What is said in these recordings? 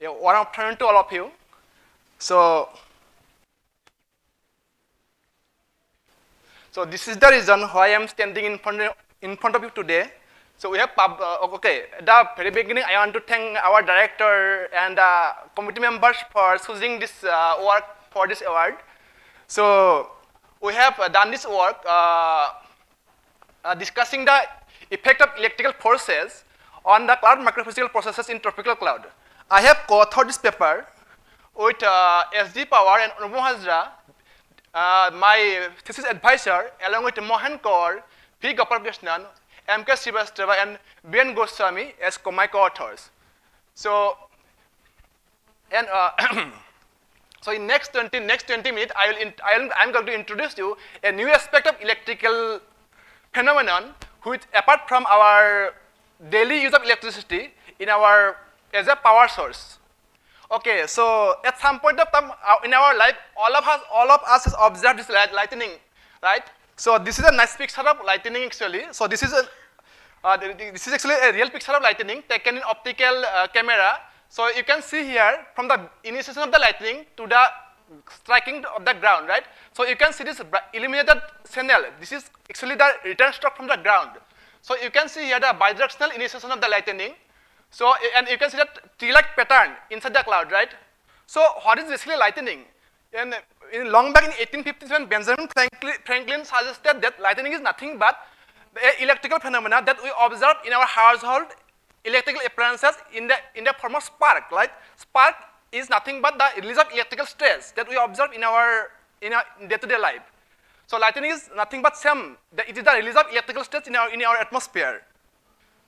Yeah, one afternoon to all of you. So, so this is the reason why I am standing in front of, in front of you today. So we have, pub, uh, okay, at the very beginning, I want to thank our director and uh, committee members for choosing this uh, work for this award. So we have done this work uh, uh, discussing the effect of electrical forces on the cloud microphysical processes in tropical cloud. I have co-authored this paper with uh, SD Pawar and Anupam Hazra, uh, my thesis advisor, along with Mahen Konwar, P. Gopalakrishnan, M. K. Srivastava, and BN Goswami as co my co-authors. So, and uh, so in next 20, next 20 minutes, I will I'll, I'm going to introduce you a new aspect of electrical phenomenon, which apart from our daily use of electricity in our as a power source. Okay, so at some point of time uh, in our life, all of us, all of us has observed this light, lightning, right? So this is a nice picture of lightning actually. So this is a, uh, this is actually a real picture of lightning taken in optical uh, camera. So you can see here from the initiation of the lightning to the striking of the ground, right? So you can see this illuminated channel. This is actually the return stroke from the ground. So you can see here the bidirectional initiation of the lightning. So, and you can see that tree-like pattern inside the cloud, right? So, what is basically lightning? In, in long back in 1857, Benjamin Franklin, Franklin suggested that lightning is nothing but the electrical phenomena that we observe in our household electrical appliances in the, in the form of spark, right? Spark is nothing but the release of electrical stress that we observe in our in our day-to-day -day life. So lightning is nothing but same. It is the release of electrical stress in our in our atmosphere.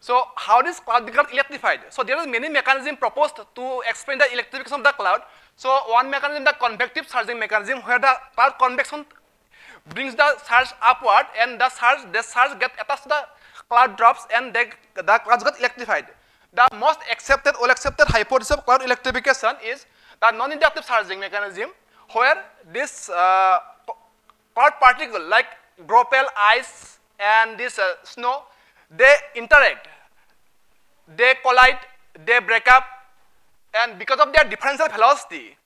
So how does cloud become electrified? So there are many mechanisms proposed to explain the electrification of the cloud. So one mechanism, the convective charging mechanism, where the cloud convection brings the surge upward, and the surge, the surge gets attached to the cloud drops, and they, the clouds get electrified. The most accepted, well accepted hypothesis of cloud electrification is the non-inductive charging mechanism, where this uh, cloud particle like graupel, ice, and this uh, snow they interact, they collide, they break up, and because of their differential velocity,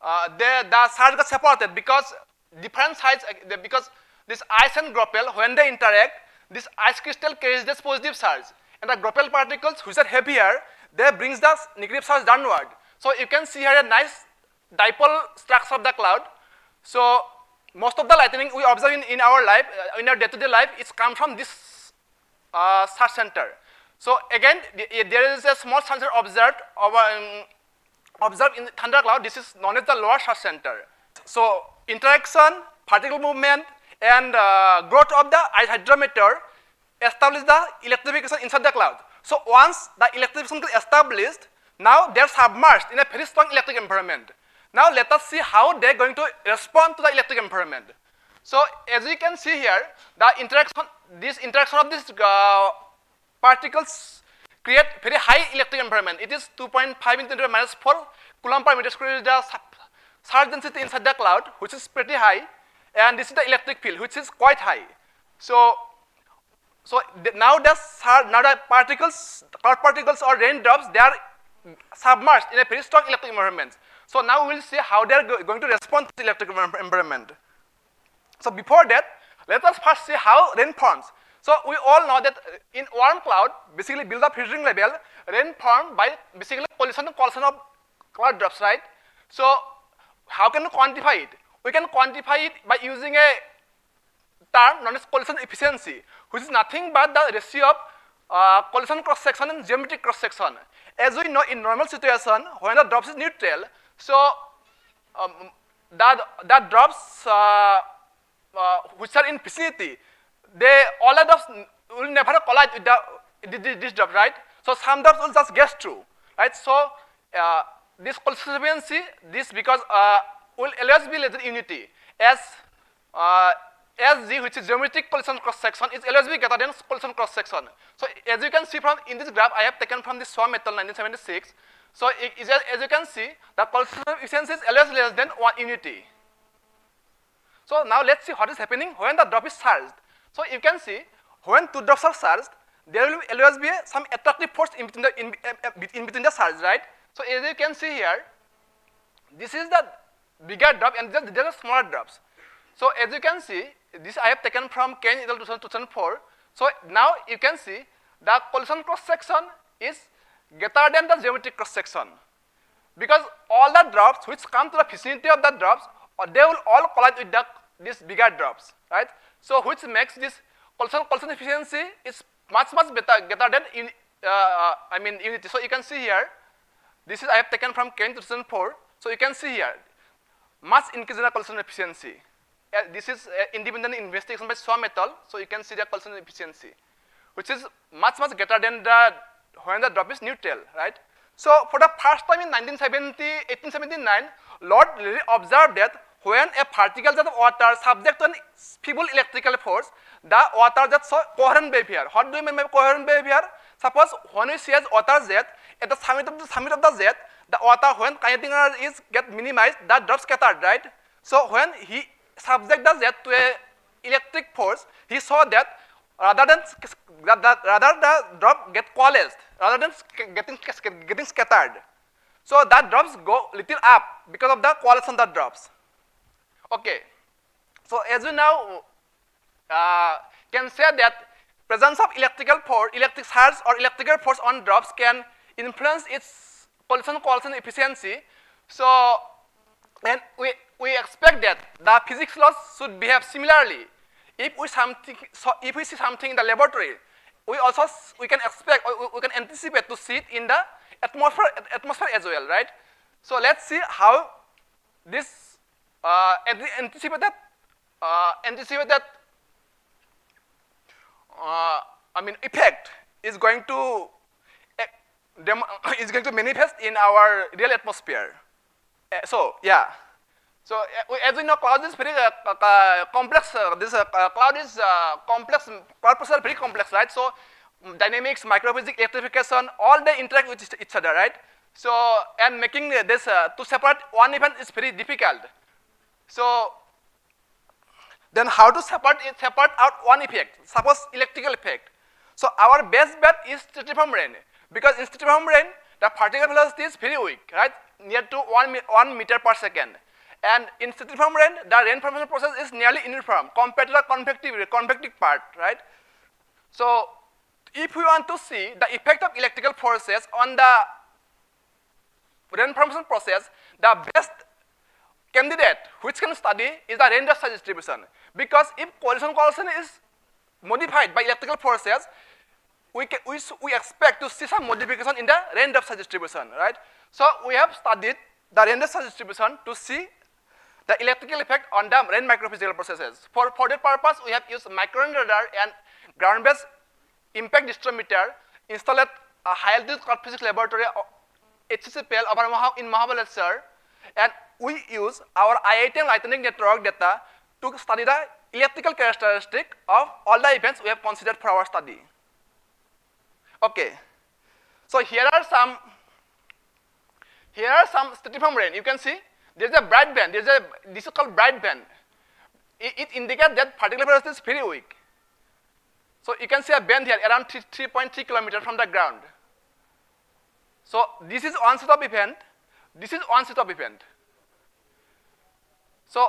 uh, they, the charge gets separated because different sides, uh, because this ice and graupel, when they interact, this ice crystal carries this positive charge, and the graupel particles, which are heavier, they brings the negative charge downward. So you can see here a nice dipole structure of the cloud. So most of the lightning we observe in, in our life, uh, in our day-to-day -day life, it comes from this uh, charge center. So again, there is a small center observed over, um, observed in thundercloud. This is known as the lower charge center. So interaction, particle movement, and uh, growth of the hydrometeor establish the electrification inside the cloud. So once the electrification is established, now they're submerged in a very strong electric environment. Now let us see how they're going to respond to the electric environment. So as you can see here, the interaction, this interaction of this uh, particles create very high electric environment. It is 2.5 into 10 minus 4 coulomb per meter square is the charge density inside the cloud, which is pretty high, and this is the electric field, which is quite high. So, so the, now the now the particles, cloud particles or raindrops, they are submerged in a very strong electric environment. So now we will see how they are go going to respond to the electric environment. So before that, let us first see how rain forms. So we all know that in warm cloud, basically the filtering level, rain formed by basically collision collision of cloud drops, right? So how can we quantify it? We can quantify it by using a term known as collision efficiency, which is nothing but the ratio of uh, collision cross section and geometric cross section. As we know, in normal situation, when the drops is neutral, so um, that that drops uh, uh, which are in vicinity, they all the drops will never collide with the this drop, right? So some drops will just guess through, right? So uh, this consistency, this because uh, will always be laser unity as uh, SG, which is geometric collision cross section, is always be greater than collision cross section. So as you can see from in this graph, I have taken from the Swan metal 1976. So it, as you can see, the collision efficiency is always less than one unity. So now let's see what is happening when the drop is charged. So you can see when two drops are charged, there will always be some attractive force in between the, in, uh, in between the charge, right? So as you can see here, this is the bigger drop and there are smaller drops. So as you can see, this I have taken from al. 2004. So now you can see the collision cross section is greater than the geometric cross section because all the drops which come to the vicinity of the drops they will all collide with the these bigger drops right so which makes this collision collision efficiency is much much better greater than in uh, i mean unity so you can see here this is i have taken from Khain 2004 so you can see here much increase in the collision efficiency uh, this is uh, independent investigation by Swamm et al. So you can see the collision efficiency, which is much much greater than the when the drop is neutral, right? So for the first time in 1970, 1879, Lord Rayleigh observed that when a particle of water subject to an feeble electrical force, the water show coherent behavior. What do you mean by coherent behavior? Suppose when we see as water jet, at the summit of the summit of the jet, the water when kinetic energy is get minimized, that drop scattered, right? So when he subject the jet to a electric force, he saw that rather than rather the drop get coalesced, rather than getting getting scattered. So that drops go little up because of the coalescence that drops. Okay. So as we now uh, can say that presence of electrical force, electric charge or electrical force on drops can influence its collision coalescence efficiency. So and we we expect that the physics laws should behave similarly. If we something, so if we see something in the laboratory, we also we can expect we, we can anticipate to see it in the atmosphere atmosphere as well, right? So let's see how this uh, anticipated uh, anticipated uh, I mean effect is going to uh, is going to manifest in our real atmosphere. Uh, so yeah. So uh, as we know, cloud is pretty uh, complex. Uh, this cloud is complex. Corpus are very complex, right? So dynamics, microphysics, electrification, all they interact with each other, right? So and making this to separate one event is very difficult. So then how to separate separate out one effect? Suppose electrical effect. So our best bet is stratiform rain because in stratiform rain the particle velocity is very weak, right? Near to one, one meter per second. And in stratiform rain, the rain formation process is nearly uniform compared to the convective, convective part, right? So if we want to see the effect of electrical forces on the rain formation process, the best candidate which can study is the rain size distribution. Because if collision coefficient is modified by electrical forces, we, can, we, we expect to see some modification in the rain size distribution, right? So we have studied the rain size distribution to see the electrical effect on the rain microphysical processes. For, for that purpose, we have used micro radar and ground-based impact disdrometer installed at a high-altitude physics laboratory uh, HACPL in Mahabaleshwar and we use our IITM lightning network data to study the electrical characteristic of all the events we have considered for our study. Okay. So here are some here are some stratiform rain. You can see there is a bright band. There is a this is called bright band. It, it indicates that particle velocity is very weak. So you can see a band here around 3.3 kilometers from the ground. So this is one set of event. This is one set of event. So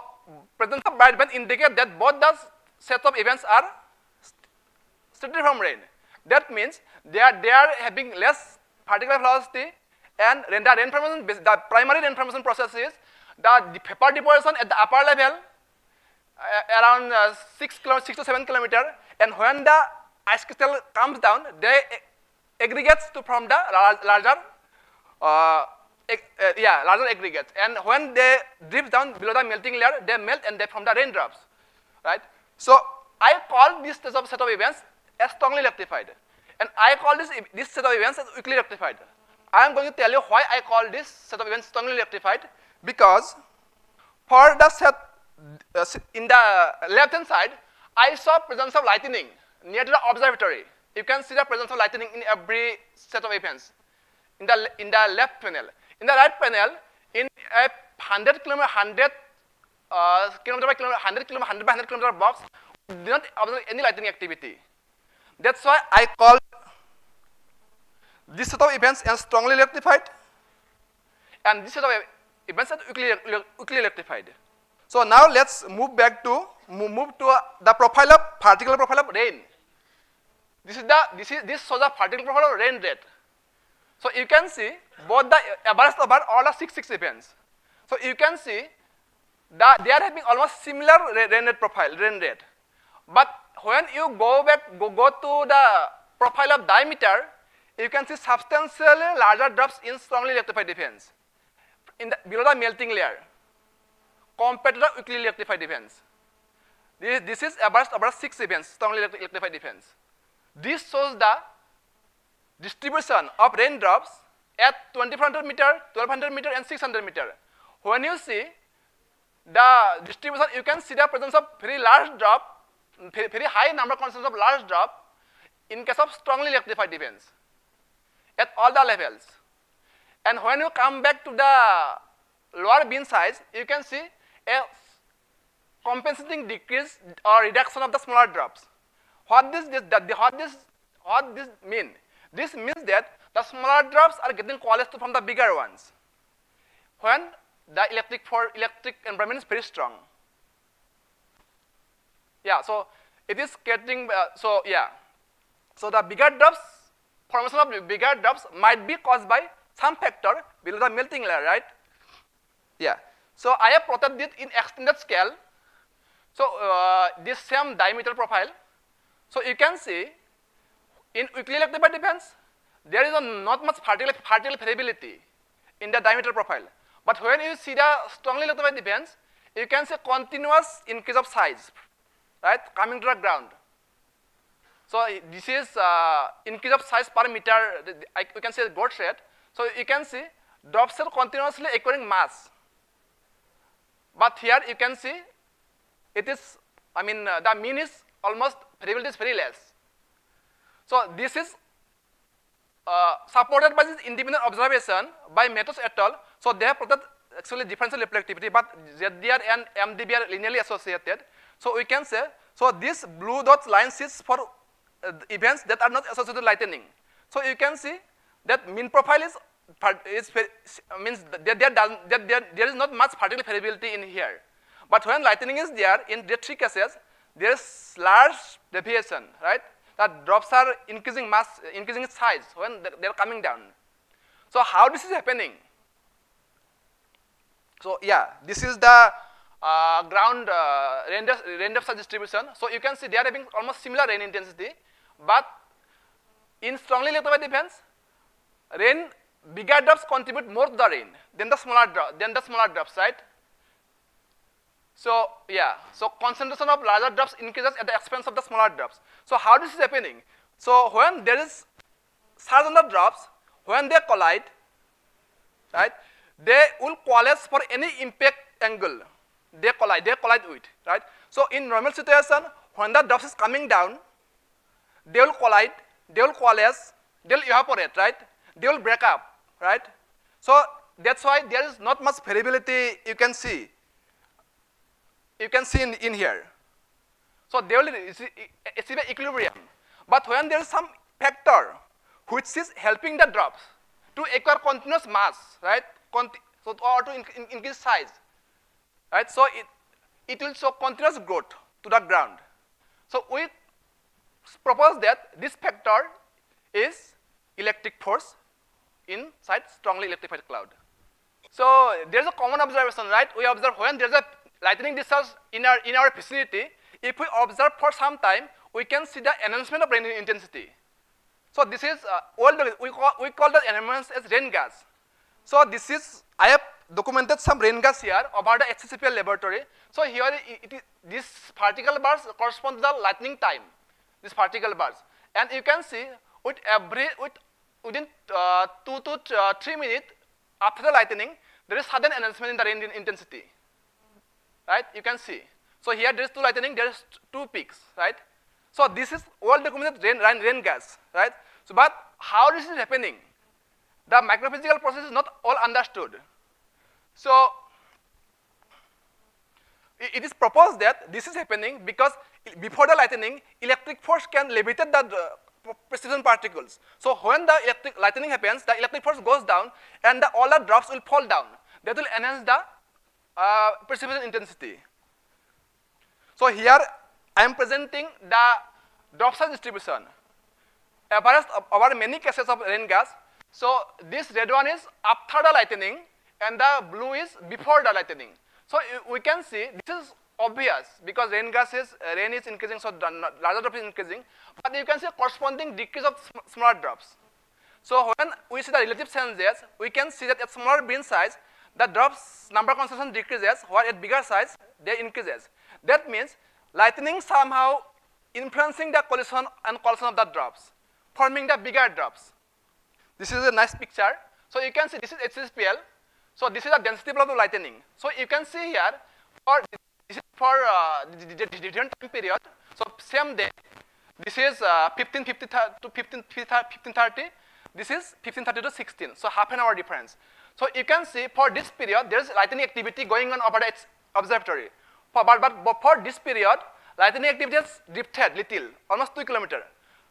presence of bright band indicates that both the set of events are stratiform rain. That means they are they are having less particle velocity and the rain formation the primary rain formation process is the vapor deposition at the upper level uh, around uh, 6, kilo, 6 to 7 kilometer and when the ice crystal comes down, they aggregates to from the larger, uh, uh, yeah, larger aggregates. And when they drift down below the melting layer, they melt and they form the raindrops, right? So I call this set of, set of events as strongly electrified. And I call this, this set of events as weakly electrified. I am going to tell you why I call this set of events strongly electrified because for the set uh, in the left hand side, I saw presence of lightning near to the observatory. You can see the presence of lightning in every set of events in the in the left panel. In the right panel, in a 100 kilometer, 100 uh, kilometer by kilometer, 100 kilometer, 100 by 100 kilometer box, did not observe any lightning activity. That's why I call this set of events as strongly electrified, and this set of events are weakly electrified. So now let's move back to move to uh, the profile of particle profile of rain. This is the this is this shows the particle profile of rain rate. So you can see both the uh, average over all the six six events. So you can see that they are having almost similar rain rate profile, rain rate. But when you go back, go, go to the profile of diameter, you can see substantially larger drops in strongly electrified events in the, below the melting layer compared to the weakly electrified events. This, this is about, about six events, strongly electrified events. This shows the distribution of raindrops at 2400 meter, 1200 meter, and 600 meter. When you see the distribution, you can see the presence of very large drop, very, high number constants of large drop in case of strongly electrified events at all the levels. And when you come back to the lower bin size, you can see a compensating decrease or reduction of the smaller drops. What this, this the, what this what this mean? This means that the smaller drops are getting coalesced from the bigger ones. When the electric for electric environment is very strong. Yeah, so it is getting uh, so yeah. So the bigger drops formation of bigger drops might be caused by some factor below the melting layer, right? Yeah. So I have plotted it in extended scale. So uh, this same diameter profile. So you can see in weakly electrified events, there is not much particle, particle variability in the diameter profile. But when you see the strongly electrified events, you can see continuous increase of size, right, coming to the ground. So this is uh, increase of size per meter, we can say growth rate. So you can see drops are continuously acquiring mass. But here you can see it is, I mean, uh, the mean is almost variability is very less. So this is uh, supported by this independent observation by Mattos et al. So they have plotted actually differential reflectivity, but ZDR and MDB are linearly associated. So we can say, so this blue dot line is for uh, events that are not associated with lightning. So you can see that mean profile is is means there, there, there, there is not much particle variability in here. But when lightning is there, in the three cases, there is large deviation, right? That drops are increasing mass, increasing size when they are coming down. So how this is happening? So yeah, this is the uh, ground uh, rain rain depth distribution. So you can see they are having almost similar rain intensity, but in strongly electrified events, rain bigger drops contribute more to the rain than the smaller drop, than the smaller drops, right? So yeah, so concentration of larger drops increases at the expense of the smaller drops. So how this is happening? So when there is surge on the drops, when they collide, right, they will coalesce for any impact angle. They collide, they collide with, right? So in normal situation, when the drops is coming down, they will collide, they will coalesce, they will evaporate, right? They will break up right? So that's why there is not much variability you can see. You can see in, in here. So they will achieve equilibrium. But when there is some factor which is helping the drops to acquire continuous mass, right? Conti so or to in, in, increase size, right? So it it will show continuous growth to the ground. So we propose that this factor is electric force inside strongly electrified cloud. So there's a common observation, right? We observe when there's a lightning discharge in our, in our vicinity, if we observe for some time, we can see the enhancement of rain intensity. So this is uh, old, we call, we call the enhancement as rain gush. So this is, I have documented some rain gush here about the HACPL laboratory. So here this particle bars correspond to the lightning time, this particle bars. And you can see with every, with within uh, two to uh, three minutes after the lightning, there is sudden enhancement in the rain intensity, right? You can see. So here there is two lightning, there is two peaks, right? So this is all documented rain, rain, rain gush, right? So but how this is happening? The microphysical process is not all understood. So it is proposed that this is happening because before the lightning, electric force can levitate the precipitation particles. So when the electric lightning happens, the electric force goes down and the, all the drops will fall down. That will enhance the uh, precipitation intensity. So here I am presenting the drop size distribution. Average over many cases of rain gush. So this red one is after the lightning and the blue is before the lightning. So we can see this is obvious because rain gush is uh, rain is increasing, so larger drop is increasing. But you can see corresponding decrease of sm smaller drops. So when we see the relative changes, we can see that at smaller bin size, the drops number concentration decreases, while at bigger size they increases. That means lightning somehow influencing the collision and collision of the drops, forming the bigger drops. This is a nice picture. So you can see this is HACPL. So this is the density plot of the lightning. So you can see here for this is for uh, different time period. So same day, this is uh, 1550 to 1530. This is 1530 to 16. So half an hour difference. So you can see for this period, there is lightning activity going on over the observatory. For, but, but for this period, lightning activity has drifted little, almost 2 kilometer.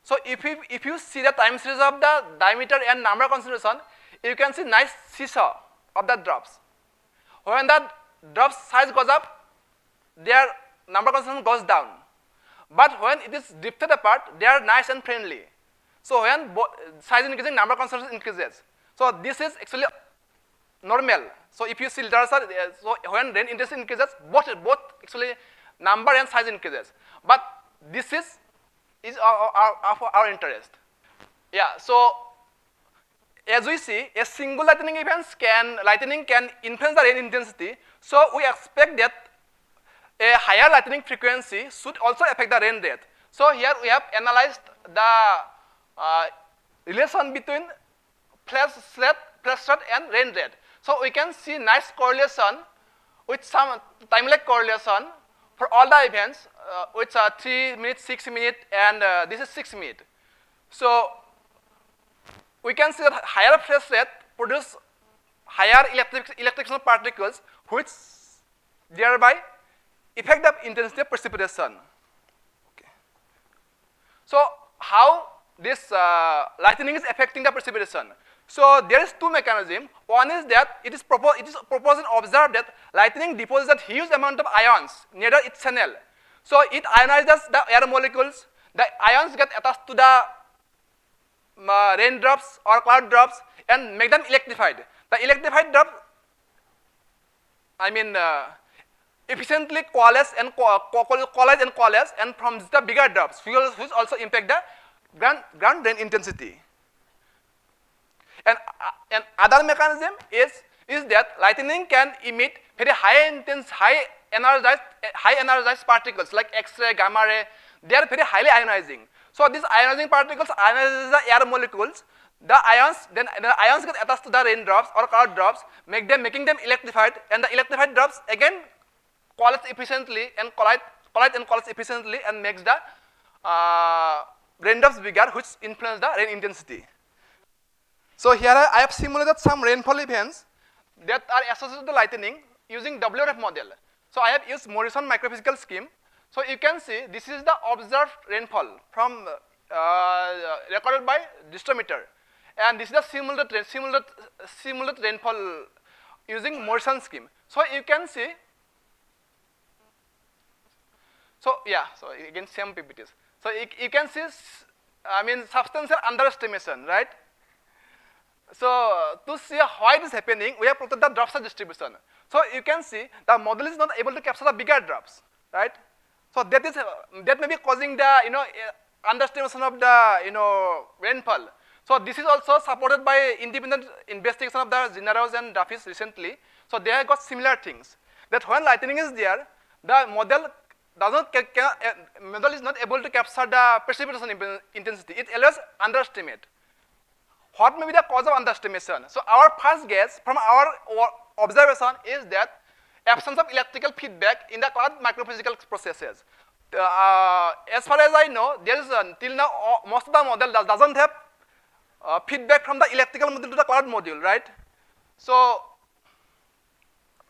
So if you, if you see the time series of the diameter and number concentration, you can see nice seesaw of the drops. When the drop size goes up, their number concentration goes down. But when it is drifted apart, they are nice and friendly. So when size increasing, number concentration increases. So this is actually normal. So if you see literature, so when rain intensity increases, both, both actually number and size increases. But this is, is our, our, our, our interest. Yeah, so as we see, a single lightning event can, lightning can influence the rain intensity. So we expect that a higher lightning frequency should also affect the rain rate. So here we have analyzed the uh, relation between flash rate, flash rate and rain rate. So we can see nice correlation with some time-lag correlation for all the events, uh, which are 3 minutes, 6 minutes, and uh, this is 6 minutes. So we can see that higher flash rate produce higher electric, electrical particles, which thereby affect the intensity of precipitation. Okay. So how this uh, lightning is affecting the precipitation? So there is two mechanism. One is that it is proposed it is proposed and observed that lightning deposits a huge amount of ions near its channel. So it ionizes the air molecules. The ions get attached to the uh, raindrops or cloud drops and make them electrified. The electrified drop, I mean, uh, efficiently coalesce and co co and coalesce and from the bigger drops, which also impact the ground, ground rain intensity. And, uh, and other mechanism is, is that lightning can emit very high intense, high energized, high energized particles like X-ray, gamma ray. They are very highly ionizing. So these ionizing particles ionize the air molecules. The ions, then the ions get attached to the raindrops or cloud drops, make them, making them electrified, and the electrified drops again coalesce efficiently and collide, collide and coalesce efficiently and makes the uh, raindrops bigger, which influence the rain intensity. So here I have simulated some rainfall events that are associated with the lightning using WRF model. So I have used Morrison microphysical scheme. So you can see this is the observed rainfall from uh, recorded by disdrometer. And this is the simulated, simulated, simulated rainfall using Morrison scheme. So you can see, so yeah, so again same PPTs. So you, can see, I mean substantial underestimation, right? So to see why it is happening, we have plotted the drop size distribution. So you can see the model is not able to capture the bigger drops, right? So that is that may be causing the you know eh, underestimation of the you know rainfall. So this is also supported by independent investigation of the Zinarose and Duffys recently. So they have got similar things that when lightning is there, the model does not uh, model is not able to capture the precipitation intensity. It always underestimate what may be the cause of underestimation? So our first guess from our observation is that absence of electrical feedback in the cloud microphysical processes. Uh, as far as I know, there is uh, till now uh, most of the model does, doesn't have uh, feedback from the electrical module to the cloud module, right? So,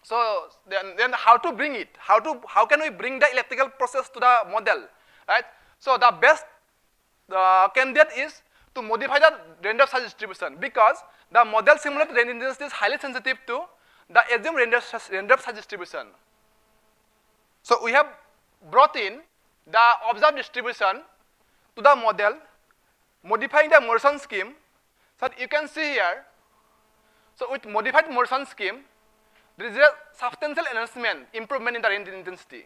so then, then how to bring it? How to how can we bring the electrical process to the model, right? So the best the candidate is to modify the raindrop size distribution because the model simulated intensity is highly sensitive to the assumed random raindrop size distribution. So we have brought in the observed distribution to the model, modifying the Morrison scheme. So you can see here, so with modified Morrison scheme, there is a substantial enhancement, improvement in the range intensity.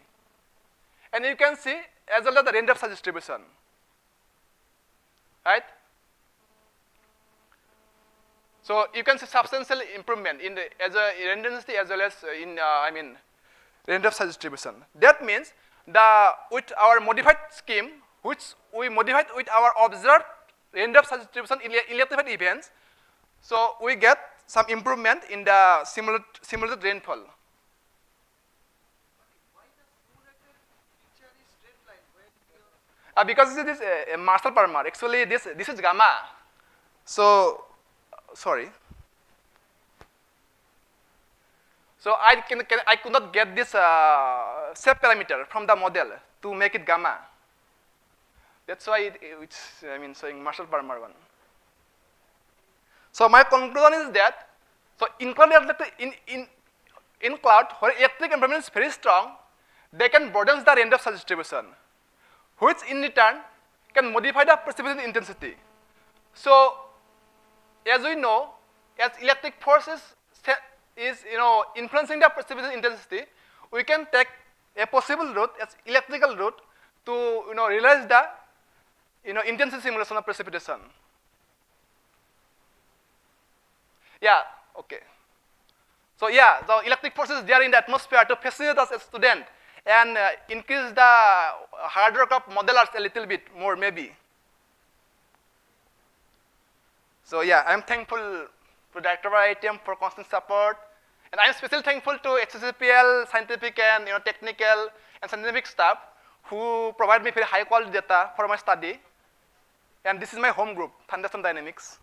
And you can see as well as the raindrop size distribution. Right? So you can see substantial improvement in the as a range density as well as uh, in uh, I mean raindrop size distribution. That means the with our modified scheme, which we modified with our observed raindrop size distribution in ele- electrified events, so we get some improvement in the simulated, simulated rainfall. Uh, because this is a, a Marshall Palmer. Actually, this this is gamma. So, sorry. So I can, can I could not get this uh, shape parameter from the model to make it gamma. That's why it, it's I mean showing Marshall Palmer one. So my conclusion is that so in cloud in in in cloud where electric environment is very strong, they can broaden the raindrop size distribution, which in return can modify the precipitation intensity. So as we know, as electric forces is you know influencing the precipitation intensity, we can take a possible route as electrical route to you know realize the you know intensity simulation of precipitation. Yeah, okay. So yeah, the electric forces there in the atmosphere to facilitate us as student and uh, increase the hard work of modelers a little bit more maybe. So yeah, I'm thankful to Director IITM for constant support. And I'm especially thankful to HACPL scientific and you know, technical and scientific staff who provide me very high quality data for my study. And this is my home group, Thunderstorm Dynamics.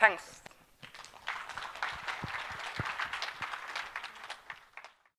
Thanks.